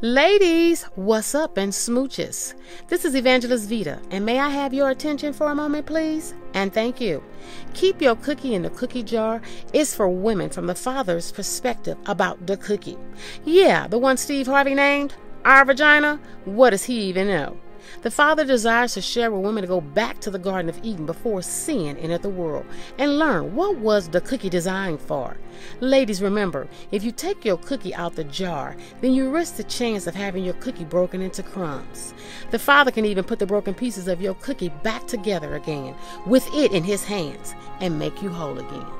Ladies, what's up and smooches? This is Evangelist Vita, and may I have your attention for a moment, please? And thank you. Keep your cookie in the cookie jar is for women from the father's perspective about the cookie. Yeah, the one Steve Harvey named, our vagina. What does he even know? The Father desires to share with women to go back to the Garden of Eden before sin entered the world and learn what was the cookie designed for. Ladies, remember, if you take your cookie out the jar, then you risk the chance of having your cookie broken into crumbs. The Father can even put the broken pieces of your cookie back together again with it in His hands and make you whole again.